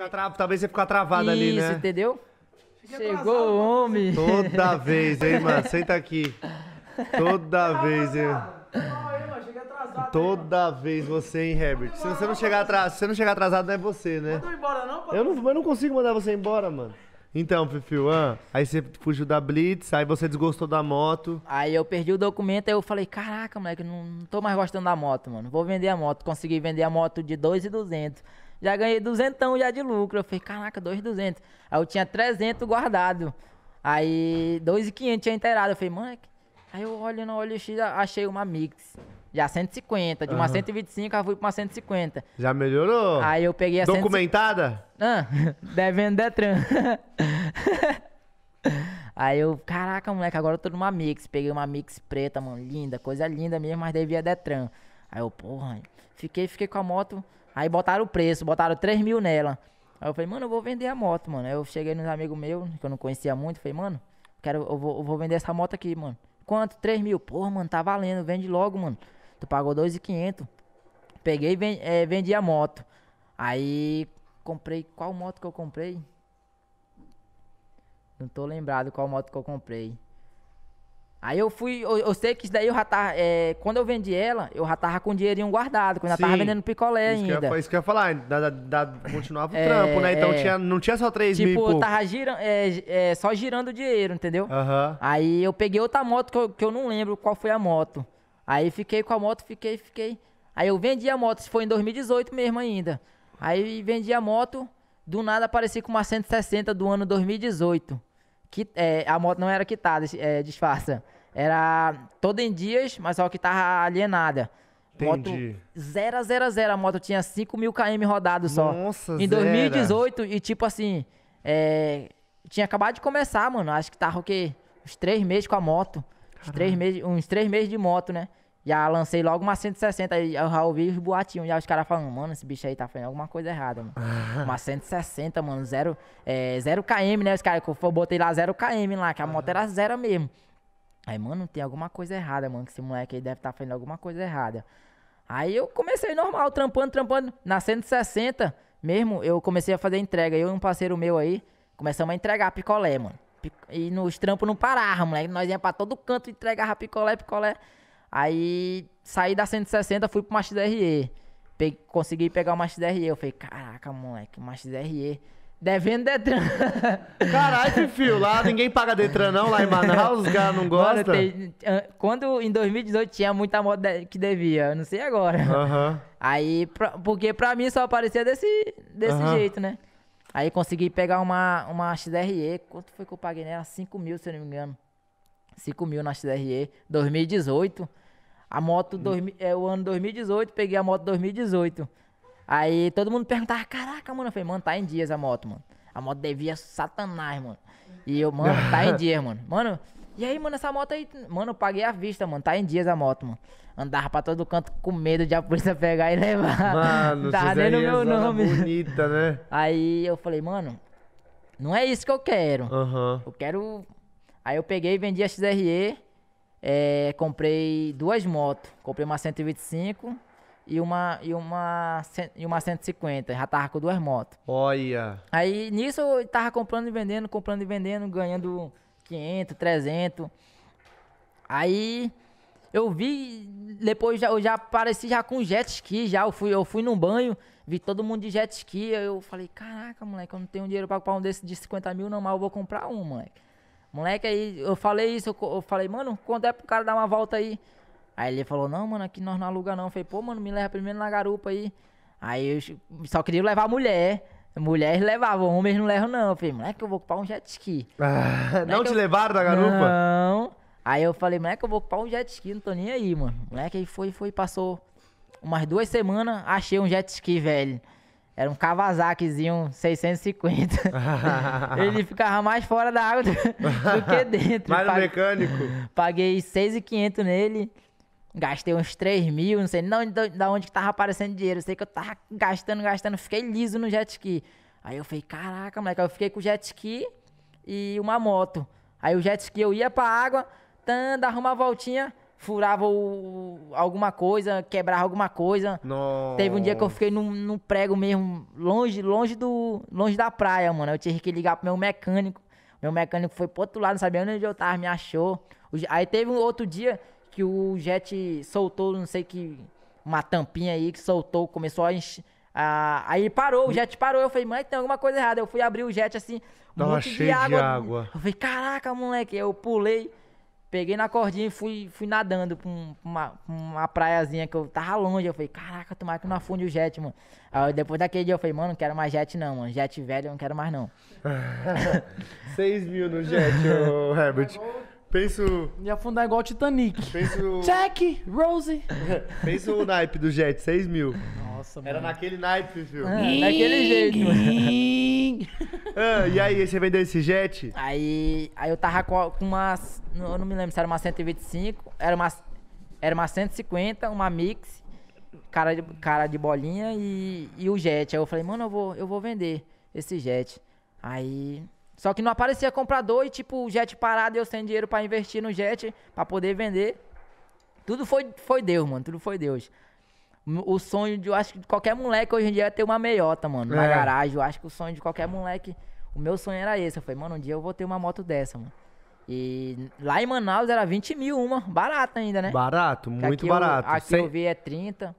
Ficar tra- Talvez você ficar travado ali, Isso, né? entendeu? Chegou o homem. Toda vez, hein, mano? Senta aqui. Toda vez, hein? Calma aí, mano. Cheguei atrasado. Toda vez você, hein, Herbert? Se você não chegar atrasado, se não chegar atrasado, não é você, né? Não tô embora, não, pô. Eu não, eu não consigo mandar você embora, mano. Então, Fifiu, ah, aí você fugiu da Blitz, aí você desgostou da moto. Aí eu perdi o documento, aí eu falei, caraca, moleque, não, não tô mais gostando da moto, mano. Vou vender a moto. Consegui vender a moto de 2,200. Já ganhei duzentão já de lucro. Eu falei, caraca, 2,200. Aí eu tinha 300 guardado. Aí 2,500 tinha inteirado. Eu falei, moleque. Aí eu olho no olho X, achei uma Mix. Já 150. De uma 125, eu fui pra uma 150. Já melhorou? Aí eu peguei a 150. Documentada? Ah, devendo Detran. Aí eu, caraca, moleque, agora eu tô numa Mix. Peguei uma Mix preta, mano, linda, coisa linda mesmo, mas devia Detran. Aí eu, porra, fiquei, fiquei com a moto. Aí botaram o preço, botaram 3 mil nela. Aí eu falei, mano, eu vou vender a moto, mano. Aí eu cheguei nos amigos meus, que eu não conhecia muito, falei, mano, quero, eu vou, eu vou vender essa moto aqui, mano. Quanto? 3 mil. Porra, mano, tá valendo, vende logo, mano. Tu pagou 2,500. Peguei e eh, vendi a moto. Aí comprei. Qual moto que eu comprei? Não tô lembrado qual moto que eu comprei. Aí eu fui. Eu, eu sei que isso daí eu já tava. eh, quando eu vendi ela, eu já tava com o dinheirinho guardado, quando eu tava Sim. vendendo picolé Isso que, eu, ainda. isso que eu ia falar, da, da- da- continuava o É, trampo, né? Então é. tinha, não tinha só 3 mil e Tipo, eu pouco. tava girando, é, é, só girando o dinheiro, entendeu? Aham. Aí eu peguei outra moto que eu, que eu não lembro qual foi a moto. Aí fiquei com a moto, fiquei, fiquei. Aí eu vendi a moto, isso foi em 2018 mesmo ainda. Aí vendi a moto, do nada apareci com uma 160 do ano 2018. Que, é, a moto não era quitada, é, disfarça. Era toda em dias, mas só que tava alienada. Entendi. Moto 0 a 0 a 0, a moto tinha 5 mil km rodado só. Nossa, Em zero. 2018, e tipo assim, é, tinha acabado de começar, mano. Acho que tava o quê? Uns três meses com a moto. Uns três, meses, uns três meses de moto, né? Já lancei logo uma 160, aí eu já ouvi os boatinhos. Já os caras falando, mano, esse bicho aí tá fazendo alguma coisa errada, mano. uma 160, mano, zero, é, zero km, né? Os caras, que eu botei lá zero km lá, que a moto era zero mesmo. Aí, mano, tem alguma coisa errada, mano. Que esse moleque aí deve estar fazendo alguma coisa errada. Aí eu comecei normal, trampando, trampando. Na 160 mesmo, eu comecei a fazer entrega. Eu e um parceiro meu aí, começamos a entregar picolé, mano. E nos trampos não parava, moleque. Nós ia pra todo canto entregava picolé, picolé. Aí saí da 160, fui pro Max DRE. Pe consegui pegar o Max DRE. Eu falei, caraca, moleque, Max DRE. Devendo Detran. Caralho, Fifiu, lá ninguém paga Detran não, lá em Manaus, os caras não Mano, gostam. ah, quando em 2018 tinha muita moto que devia, eu não sei agora. Aham. Aí, pra- porque pra mim só aparecia desse, desse Aham. jeito, né? Aí consegui pegar uma, uma XDRE. Quanto foi que eu paguei nela? 5 mil, se eu não me engano. 5 mil na XDRE. 2018. A moto, dois, é o ano 2018, peguei a moto 2018. Aí todo mundo perguntava, caraca, mano. Eu falei, mano, tá em dias a moto, mano. A moto devia satanás, mano. E eu, mano, tá em dias, mano. Mano, e aí, mano, essa moto aí, mano, eu paguei à vista, mano. Tá em dias a moto, mano. Andava pra todo canto com medo de a polícia pegar e levar. Mano, vocês nem no é meu nome. bonita, né? Aí eu falei, mano, não é isso que eu quero. Aham. Eu quero. Aí eu peguei e vendi a XRE. é, comprei duas motos. Comprei uma 125 e uma, e uma, e uma 150. Já tava com duas motos. Olha. Aí nisso eu tava comprando e vendendo, comprando e vendendo, ganhando 500, 300. Aí eu vi, depois já, eu já apareci já com jet ski, já eu fui, eu fui num banho, vi todo mundo de jet ski, eu falei, caraca, moleque, eu não tenho dinheiro pra comprar um desse de 50 mil não, mas eu vou comprar um, moleque. Moleque, aí eu falei isso, eu, eu falei, mano, quando é pro cara dar uma volta aí? Aí ele falou, não, mano, aqui nós não aluga não. Eu falei, pô, mano, me leva primeiro na garupa aí. Aí eu só queria levar mulher. Mulheres levavam, homens não levam não. Eu falei, moleque, eu vou comprar um jet ski. Ah, não te eu- levaram da garupa? Não. Aí eu falei, moleque, eu vou comprar um jet ski, não tô nem aí, mano. Moleque, aí foi, foi, passou umas duas semanas, achei um jet ski, velho. Era um Kawasakizinho 650. Ele ficava mais fora da água do, do que dentro. Mas no Paguei- mecânico. Paguei 6,500 nele. Gastei uns 3 mil, não sei não da onde que tava aparecendo dinheiro. Eu sei que eu tava gastando, gastando. Fiquei liso no jet ski. Aí eu falei, caraca, moleque. Aí eu fiquei com o jet ski e uma moto. Aí o jet ski eu ia pra água, tan, dava uma voltinha, furava o- alguma coisa, quebrava alguma coisa. Nossa. Teve um dia que eu fiquei num, num prego mesmo, longe, longe do. longe da praia, mano. Eu tive que ligar pro meu mecânico. Meu mecânico foi pro outro lado, não sabia onde eu tava, me achou. Aí teve um outro dia que o jet soltou, não sei que. Uma tampinha aí que soltou, começou a encher. a- aí parou, o jet parou. Eu falei, mãe, tem alguma coisa errada. Eu fui abrir o jet assim, um Tava monte cheio de de água. água. Eu falei, caraca, moleque. Eu pulei, peguei na cordinha e fui, fui nadando pra, um- pra uma, pra uma praiazinha que eu tava longe. Eu falei, caraca, tomara que não afunde o jet, mano. Aí depois daquele dia eu falei, mano, não quero mais jet não, mano. Jet velho eu não quero mais não. 6 mil no jet, ô Herbert. Penso. Ia afundar igual o Titanic. Penso. Jack, Rose. Pensa o naipe do jet, 6 mil. Nossa, Era naquele naipe, filho. Ah, daquele jeito, mano. Ah, e aí, você vendeu esse jet? Aí, aí eu tava com umas. Eu não me lembro se era uma 125, era uma, era uma 150, uma mix, cara de, cara de bolinha e, e o jet. Aí eu falei, mano, eu vou, eu vou vender esse jet. Aí. Só que não aparecia comprador e tipo, o jet parado e eu sem dinheiro pra investir no jet, pra poder vender. Tudo foi, foi Deus, mano. Tudo foi Deus. O sonho de, eu acho que de qualquer moleque hoje em dia é ter uma meiota, mano, na É. garagem. Eu acho que o sonho de qualquer moleque, o meu sonho era esse. Eu falei, mano, um dia eu vou ter uma moto dessa, mano. E lá em Manaus era 20 mil uma, barata ainda, né? Barato, muito aqui eu- barato. aqui Sem- eu vi é 30.